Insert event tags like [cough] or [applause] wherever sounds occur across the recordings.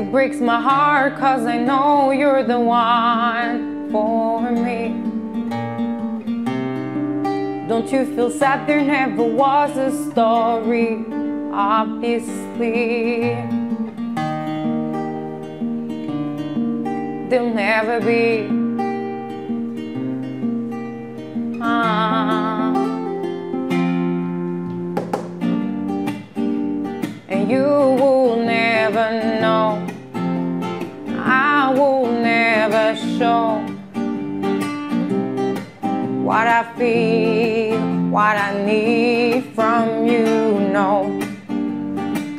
It breaks my heart cause I know you're the one for me. Don't you feel sad? There never was a story, obviously. There'll never be. Ah. And you will never know. Show what I feel, what I need from you, no.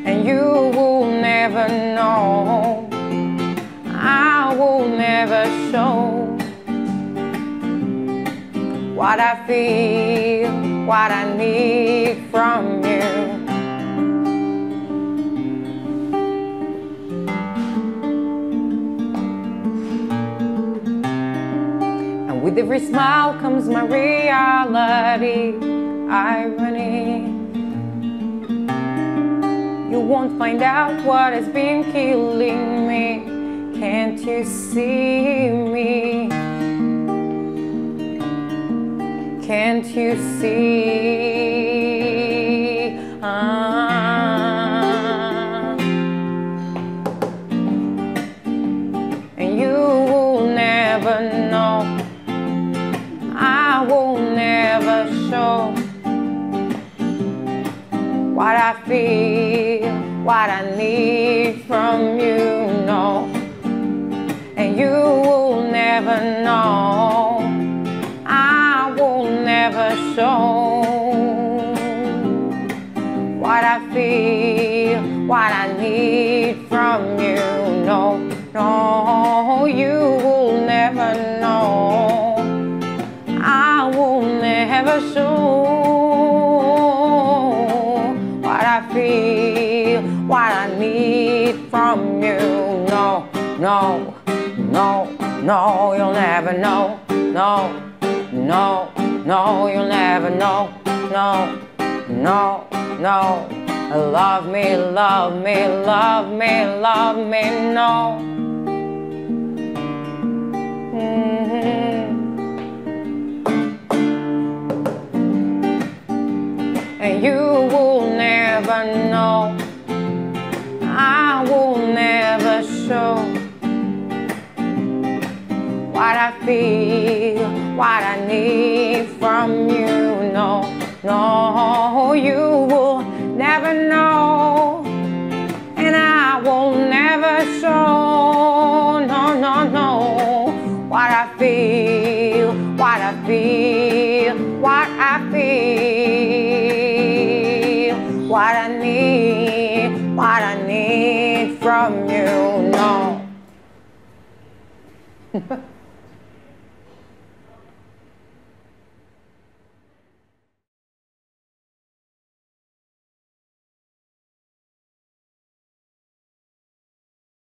And you will never know. I will never show what I feel, what I need from you. With every smile comes my reality, irony. You won't find out what has been killing me. Can't you see me? Can't you see? Ah. And you will never know. I will never show what I feel, what I need from you, no. And you will never know. I will never show what I feel, what I need from you, no, no. Never show what I feel, what I need from you. No, no, no, no, you'll never know. No, no, no, you'll never know. No, no, no. Love me, love me, love me, love me, no. Know. I will never show what I feel, what I need from you. No, no, you Mm-hmm. [laughs]